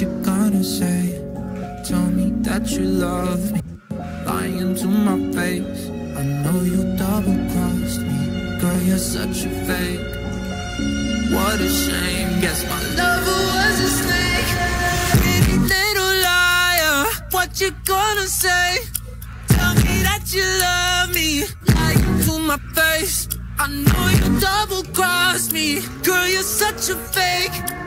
you gonna say? Tell me that you love me. Lying to my face. I know you double crossed me. Girl, you're such a fake. What a shame. Guess my lover was a snake. Little liar. What you gonna say? Tell me that you love me. Lying to my face. I know you double crossed me. Girl, you're such a fake.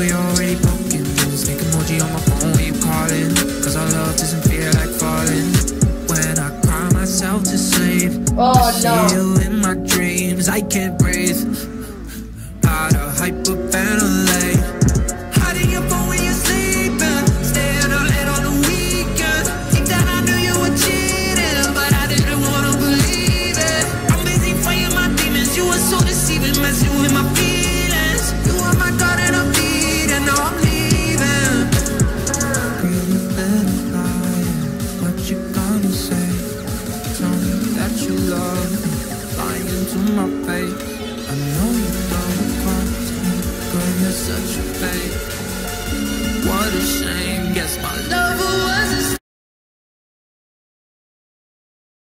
Breaking up cause we already broken. Snake emoji on my phone when you calling. Cause our love doesn't feel like falling. When I cry myself to sleep. Oh, I see no. you in my dreams. I can't breathe. Out of hyperventilate. Hiding your phone when you're sleeping. Staying up late on the weekend. Deep down I knew you were cheating, but I didn't wanna believe it. I'm busy fighting my demons. You were so deceiving, messing with my you gonna say? Tell me that you love me, lying to my face. I know you don't cross me, girl, you're such a fake. What a shame, guess my love